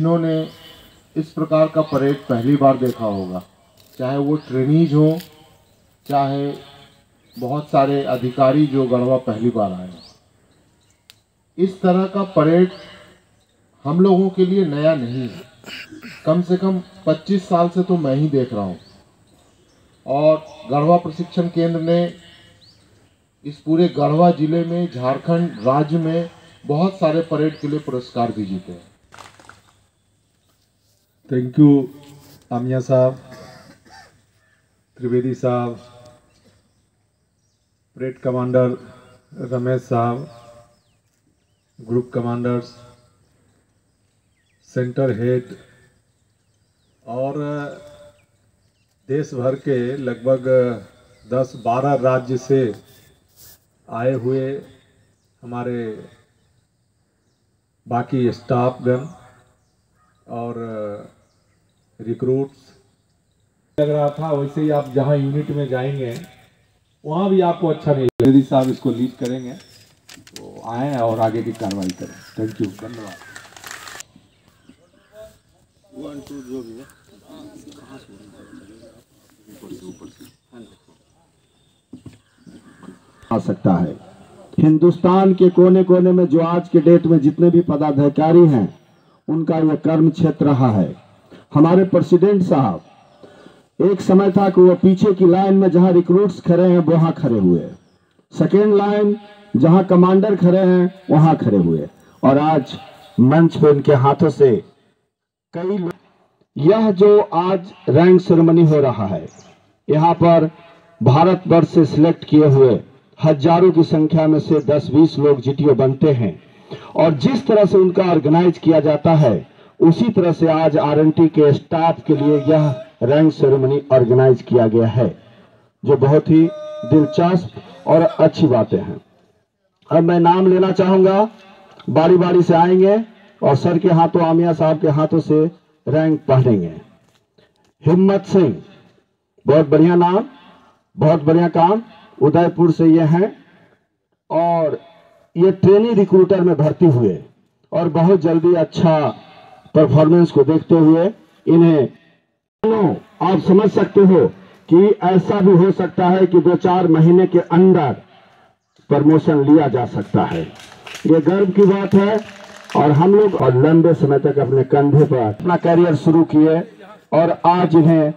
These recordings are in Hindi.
जिन्होंने इस प्रकार का परेड पहली बार देखा होगा। चाहे वो ट्रेनीज हो, चाहे बहुत सारे अधिकारी जो गढ़वा पहली बार आए इस तरह का परेड हम लोगों के लिए नया नहीं है। कम से कम 25 साल से तो मैं ही देख रहा हूँ। और गढ़वा प्रशिक्षण केंद्र ने इस पूरे गढ़वा ज़िले में, झारखंड राज्य में बहुत सारे परेड के लिए पुरस्कार भी जीते हैं। थैंक यू आमिया साहब त्रिवेदी साहब परेड कमांडर रमेश साहब ग्रुप कमांडर्स सेंटर हेड और देश भर के लगभग 10-12 राज्य से आए हुए हमारे बाकी स्टाफगण और रिक्रूट्स लग रहा था वैसे ही आप जहाँ यूनिट में जाएँगे वहाँ भी आपको अच्छा नहीं लगेगा यदि साहब इसको लीड करेंगे तो आए और आगे की कार्रवाई करें। थैंक यू धन्यवाद। आ सकता है। हिंदुस्तान के कोने कोने में जो आज के डेट में जितने भी पदाधिकारी हैं उनका यह कर्म क्षेत्र रहा है। हमारे प्रेसिडेंट साहब, एक समय था कि वो पीछे की लाइन में जहाँ रिक्रूट्स खड़े हैं, वहाँ खड़े हुए। सेकेंड लाइन जहाँ कमांडर खड़े हैं, वहाँ खड़े हुए। और आज मंच पे उनके हाथों से कई लोग, यह जो आज रैंक सेरेमनी हो रहा है, यहाँ पर भारत भारतवर्ष से सिलेक्ट किए हुए हज़ारों की संख्या में से 10-20 लोग जीटीओ बनते हैं। और जिस तरह से उनका ऑर्गेनाइज किया जाता है उसी तरह से आज आरएनटी के स्टाफ के लिए यह रैंक सेरेमनी ऑर्गेनाइज किया गया है, जो बहुत ही दिलचस्प और अच्छी बातें हैं। अब मैं नाम लेना चाहूँगा बारी बारी से आएँगे और सर के हाथों, आमिया साहब के हाथों से रैंक पढ़ेंगे। हिम्मत सिंह, बहुत बढ़िया नाम, बहुत बढ़िया काम, उदयपुर से ये हैं और ये ट्रेनी रिक्रूटर में भर्ती हुए और बहुत जल्दी अच्छा परफॉर्मेंस को देखते हुए इन्हें आप समझ सकते हो कि ऐसा भी हो सकता है कि दो चार महीने के अंदर प्रमोशन लिया जा सकता है। ये गर्व की बात है और हम लोग और लंबे समय तक अपने कंधे पर अपना करियर शुरू किए और आज इन्हें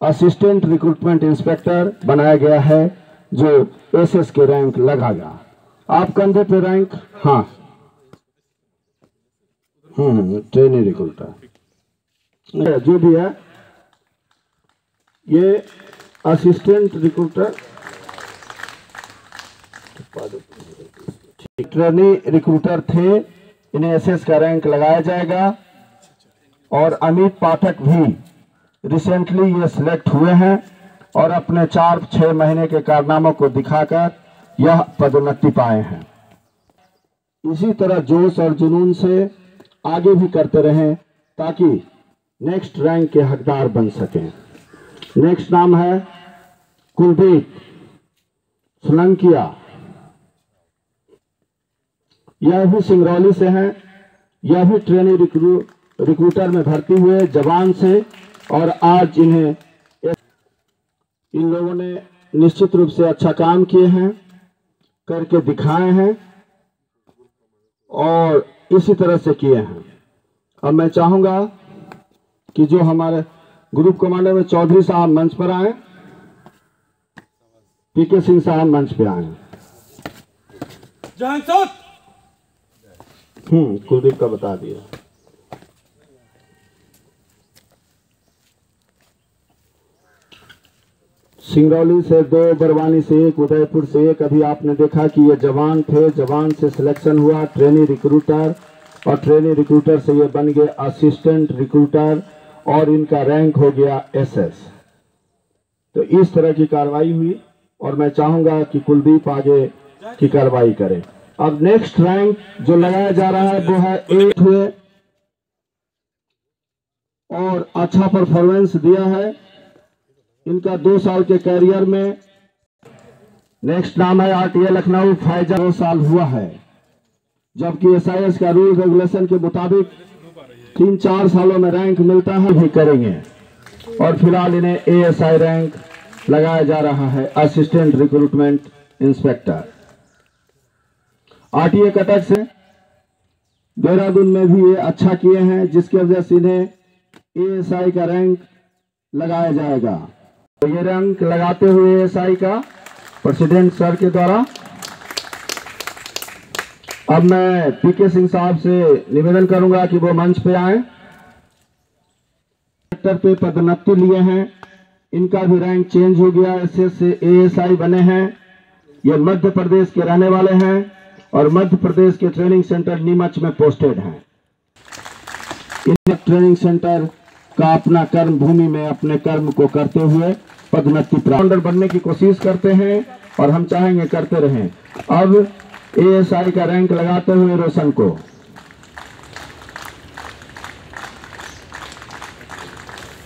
असिस्टेंट रिक्रूटमेंट इंस्पेक्टर बनाया गया है, जो एसएस के रैंक लगागा आप कंधे पे रैंक हाँ। हम्म ट्रेनिंग रिक्रूटर जो भी है ये असिस्टेंट रिक्रूटर ट्रेनी रिक्रूटर थे इन्हें एसएस का रैंक लगाया जाएगा और अमित पाठक भी रिसेंटली ये सिलेक्ट हुए हैं और अपने चार, छह महीने के कारनामों को दिखाकर यह पदोन्नति पाए हैं। इसी तरह जोश और जुनून से आगे भी करते रहें ताकि नेक्स्ट रैंक के हकदार बन सकें। नेक्स्ट नाम है कुलदीप सोलंकिया। यह भी सिंगरौली से हैं, यह भी ट्रेनिंग रिक्रू, रिक्रूटर में भर्ती हुए जवान से और आज इन्हें इन लोगों ने निश्चित रूप से अच्छा काम किए हैं, करके दिखाए हैं और इसी तरह से किए हैं। अब मैं चाहूँगा कि जो हमारे ग्रुप कमांडर में चौधरी साहब मंच पर आए पीके सिंह साहब मंच पर आए। हम्म कुलदीप का बता दिया। सिंगरौली से दो बरवानी से एक, उदयपुर से एक। अभी आपने देखा कि ये जवान थे, जवान से सिलेक्शन हुआ ट्रेनी रिक्रूटर और ट्रेनी रिक्रूटर से ये बन गए असिस्टेंट रिक्रूटर और इनका रैंक हो गया एसएस तो इस तरह की कार्रवाई हुई और मैं चाहूँगा कि कुलदीप आगे की कार्रवाई करे। अब नेक्स्ट रैंक जो लगाया जा रहा है, वो है एट हुए। और अच्छा परफॉर्मेंस दिया है। इनका दो साल के कैरियर में नेक्स्ट नाम है आरटीए लखनऊ फाइजा दो साल हुआ है। जबकि एसआईएस का रूल रेगुलेशन के मुताबिक तीन चार सालों में रैंक मिलता है भी करेंगे। और फ़िलहाल इन्हें एएसआई रैंक लगाया जा रहा है assistant recruitment inspector RTA Cuttack से देहरादून में भी ये अच्छा किए हैं, जिसकी वजह से इन्हें एएसआई का रैंक लगाया जाएगा। ये रैंक लगाते हुए एएसआई का प्रेसिडेंट सर के द्वारा। अब मैं पीके सिंह साहब से निवेदन करूँगा कि वो मंच पे आए। सेक्टर पे पदोन्नति लिए हैं। इनका भी रैंक चेंज हो गया, एसएस से एएसआई बने हैं। ये मध्य प्रदेश के रहने वाले हैं और मध्य प्रदेश के ट्रेनिंग सेंटर नीमच में पोस्टेड हैं। इन ट्रेनिंग सेंटर का अपना कर्म भूमि में अपने कर्म को करते हुए पदोन्नति प्राप्त। बनने की कोशिश करते हैं और हम चाहेंगे करते रहें। अब एएसआई का रैंक लगाते हुए रोशन को।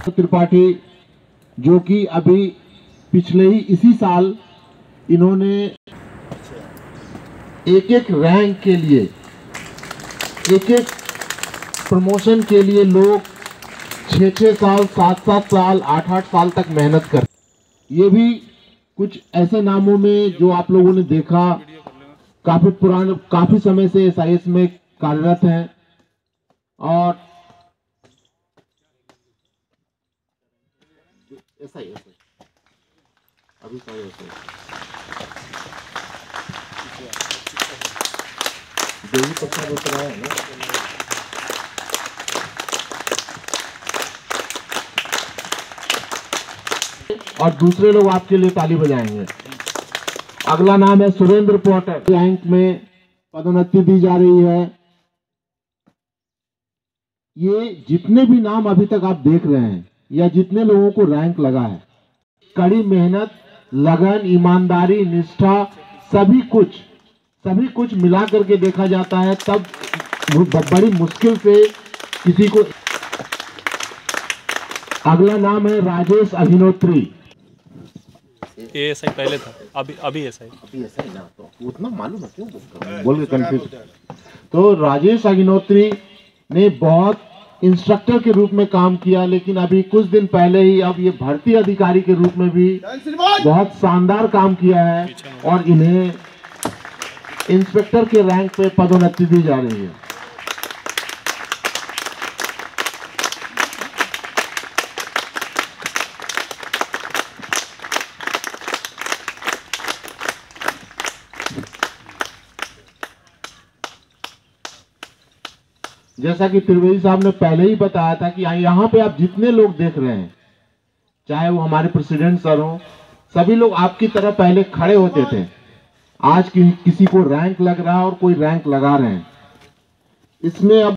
त्रिपाठी, जो कि अभी पिछले ही इसी साल इन्होंने एक एक रैंक के लिए एक एक प्रमोशन के लिए लोग छः छः साल सात सात साल आठ आठ साल तक मेहनत कर ये भी कुछ ऐसे नामों में जो आप लोगों ने देखा। काफ़ी पुराने, काफ़ी समय से एसआईएस में कार्यरत हैं और अभी देवी है ना। और दूसरे लोग आपके लिए ताली बजाएँगे। अगला नाम है सुरेंद्र पोटर। रैंक में पदोन्नति दी जा रही है। ये जितने भी नाम अभी तक आप देख रहे हैं, या जितने लोगों को रैंक लगा है, कड़ी मेहनत, लगन, ईमानदारी, निष्ठा, सभी कुछ सभी कुछ मिला करके देखा जाता है, तब बड़ी मुश्किल से किसी को अगला नाम है राजेश अभिनोत्री। ये ऐसा ही पहले था अभी अभी ऐसा ही अभी ऐसा ही ना तो उतना मालूम है क्यों बोल बोल के कंफ्यूज तो राजेश अग्निहोत्री ने बहुत इंस्ट्रक्टर के रूप में काम किया लेकिन अभी कुछ दिन पहले ही अब ये भर्ती अधिकारी के रूप में भी बहुत शानदार काम किया है और इन्हें इंस्पेक्टर के रैंक पे पदोन्नति दी जा रही है। जैसा कि त्रिवेदी साहब ने पहले ही बताया था कि यहाँ पे आप जितने लोग देख रहे हैं चाहे वो हमारे प्रेसिडेंट सर हो सभी लोग आपकी तरह पहले खड़े होते थे। आज कि, किसी को रैंक लग रहा है और कोई रैंक लगा रहे हैं। इसमें अब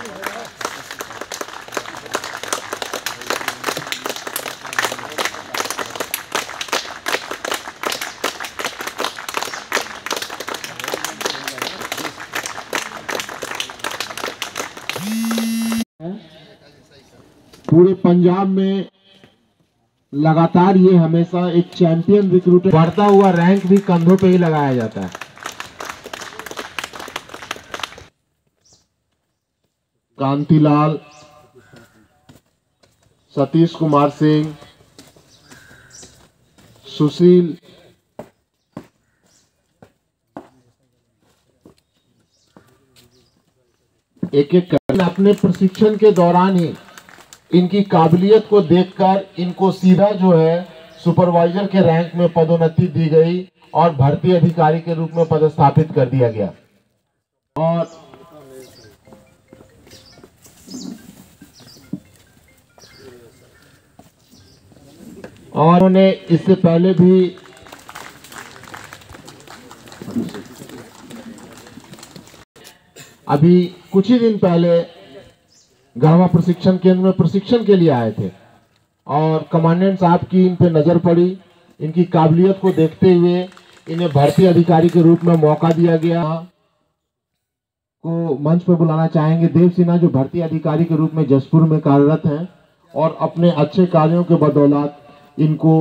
पूरे पंजाब में लगातार ये हमेशा एक चैंपियन रिक्रूटर बढ़ता हुआ रैंक भी कंधों पे ही लगाया जाता है। कांतिलाल, सतीश कुमार सिंह, सुशील एक एक अपने प्रशिक्षण के दौरान ही इनकी काबिलियत को देखकर इनको सीधा जो है सुपरवाइजर के रैंक में पदोन्नति दी गई और भर्ती अधिकारी के रूप में पदस्थापित कर दिया गया। और और उन्होंने इससे पहले भी अभी कुछ ही दिन पहले गढ़वा प्रशिक्षण केंद्र में प्रशिक्षण के लिए आए थे। और कमांडेंट साहब की इन पे नज़र पड़ी। इनकी काबिलियत को देखते हुए इन्हें भर्ती अधिकारी के रूप में मौका दिया गया। को मंच पर बुलाना चाहेंगे देव सिन्हा, जो भर्ती अधिकारी के रूप में जसपुर में कार्यरत हैं और अपने अच्छे कार्यों के बदौलत इनको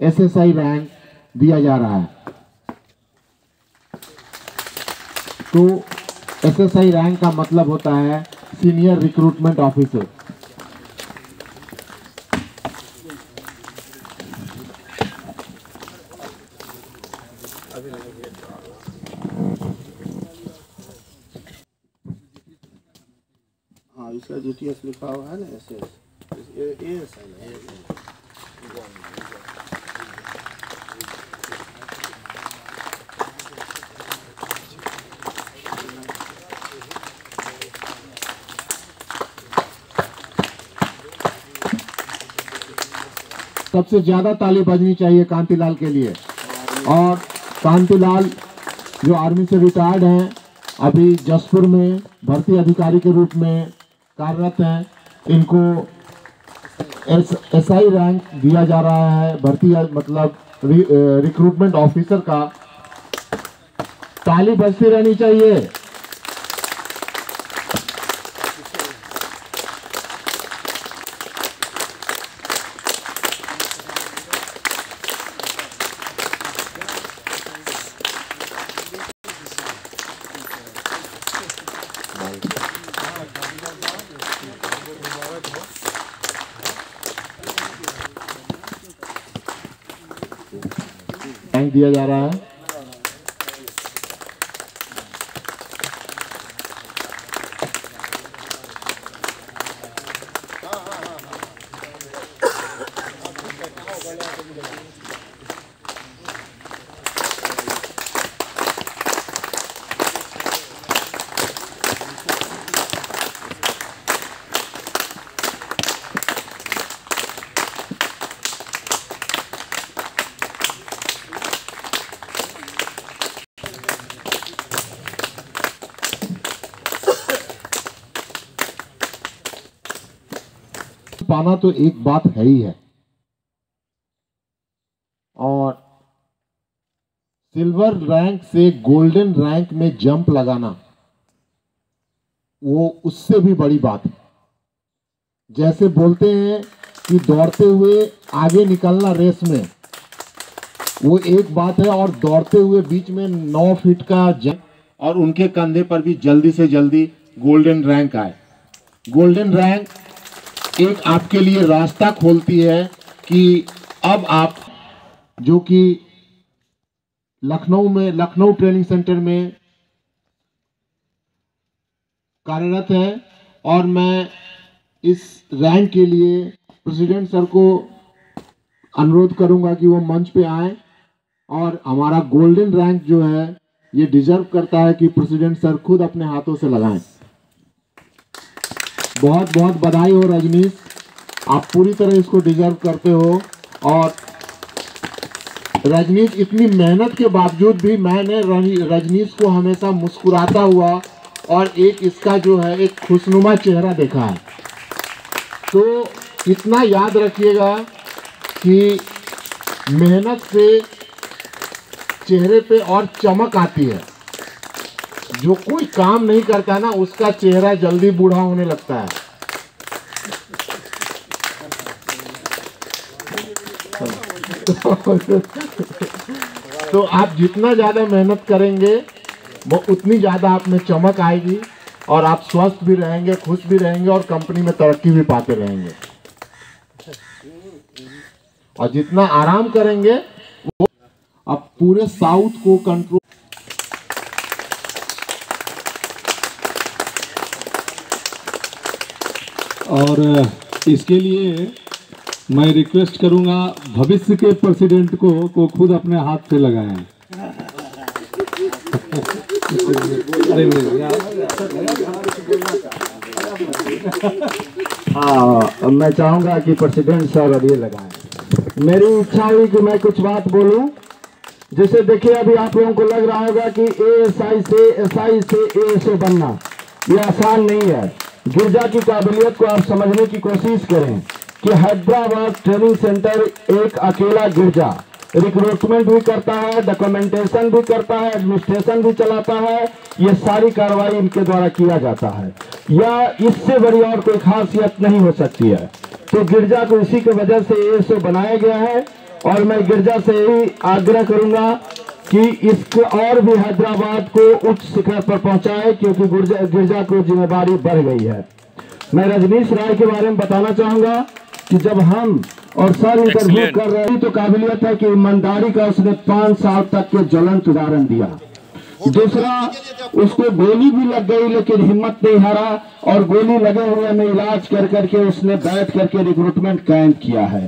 एसएसआई रैंक दिया जा रहा है। तो एसएसआई रैंक का मतलब होता है सीनियर रिक्रूटमेंट ऑफिसर हाँ इसका एस लिखा हुआ है ना ये ये सही है। सबसे ज़्यादा ताली बजनी चाहिए कांतिलाल के लिए। और कांतिलाल जो आर्मी से रिटायर्ड हैं, अभी जसपुर में भर्ती अधिकारी के रूप में कार्यरत हैं, इनको एस एस आई रैंक दिया जा रहा है, भर्ती मतलब रिक्रूटमेंट ऑफिसर का। ताली बजती रहनी चाहिए रैंक दिया जा रहा है। पाना तो एक बात है ही है। और सिल्वर रैंक से गोल्डन रैंक में जंप लगाना, वो उससे भी बड़ी बात है। जैसे बोलते हैं कि दौड़ते हुए आगे निकलना रेस में, वो एक बात है, और दौड़ते हुए बीच में नौ फीट का जंप, और उनके कंधे पर भी जल्दी से जल्दी गोल्डन रैंक आए। गोल्डन रैंक एक आपके लिए रास्ता खोलती है कि अब आप, जो कि लखनऊ में, लखनऊ ट्रेनिंग सेंटर में कार्यरत है और मैं इस रैंक के लिए प्रेसिडेंट सर को अनुरोध करूँगा कि वो मंच पे आए और हमारा गोल्डन रैंक जो है, ये डिजर्व करता है कि प्रेसिडेंट सर खुद अपने हाथों से लगाएँ। बहुत बहुत बधाई हो रजनीश आप पूरी तरह इसको डिजर्व करते हो। और रजनीश इतनी मेहनत के बावजूद भी मैंने रजनीश को हमेशा मुस्कुराता हुआ और एक इसका जो है, एक खुशनुमा चेहरा देखा है। तो इतना याद रखिएगा कि मेहनत से चेहरे पे और चमक आती है। जो कोई काम नहीं करता ना, उसका चेहरा जल्दी बूढ़ा होने लगता है। तो आप जितना ज़्यादा मेहनत करेंगे, वो उतनी ज़्यादा आप में चमक आएगी और आप स्वस्थ भी रहेंगे, खुश भी रहेंगे और कंपनी में तरक्की भी पाते रहेंगे। और जितना आराम करेंगे, वो अब पूरे साउथ को कंट्रोल और इसके लिए मैं रिक्वेस्ट करूँगा भविष्य के प्रेसिडेंट को को खुद अपने हाथ से लगाएँ। हाँ मैं चाहूँगा कि प्रेसिडेंट सर अब ये लगाएँ। मेरी इच्छा हुई कि मैं कुछ बात बोलूँ। जैसे देखिए, अभी आप लोगों को लग रहा होगा कि एएसआई से एसआई से एएसओ बनना, ये आसान नहीं है। गिरजा की काबिलियत को आप समझने की कोशिश करें कि हैदराबाद ट्रेनिंग सेंटर एक अकेला गिरजा रिक्रूटमेंट भी करता है डॉक्यूमेंटेशन भी करता है एडमिनिस्ट्रेशन भी चलाता है, ये सारी कार्रवाई इनके द्वारा किया जाता है। या इससे बड़ी और कोई खासियत नहीं हो सकती है। तो गिरजा को इसी की वजह से एएसओ बनाया गया है और मैं गिरजा से यही आग्रह करूँगा कि इसको और भी हैदराबाद को उच्च शिखर पर पहुँचाए क्योंकि गिरजा को ज़िम्मेदारी बढ़ गई है। मैं रजनीश राय के बारे में बताना चाहूँगा कि जब हम और सर इंटरव्यू कर रहे हैं तो काबिलियत है कि ईमानदारी का उसने पाँच साल तक के ज्वलंत उदाहरण दिया। दूसरा उसको गोली भी लग गई लेकिन हिम्मत नहीं हारा और गोली लगे हुए में इलाज कर करके उसने बैठ करके रिक्रूटमेंट कैंप किया है।